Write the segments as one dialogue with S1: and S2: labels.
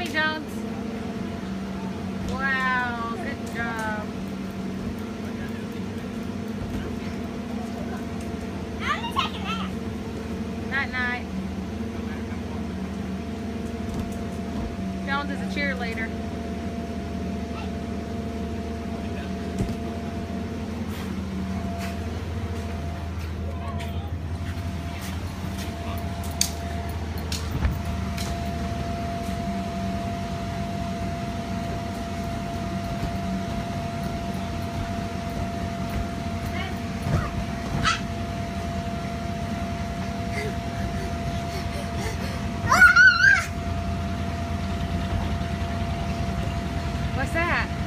S1: me, Jones. Wow, good job.
S2: I'm a nap.
S1: Night night. Jones is a cheerleader. What's that?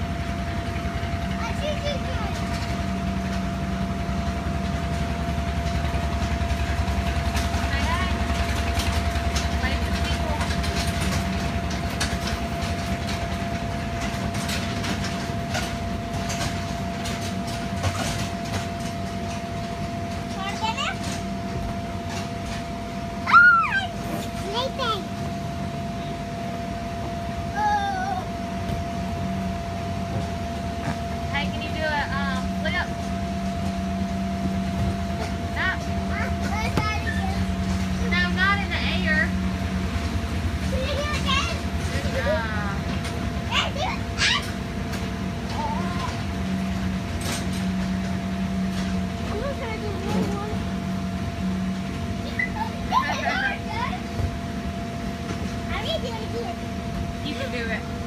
S1: You can do it.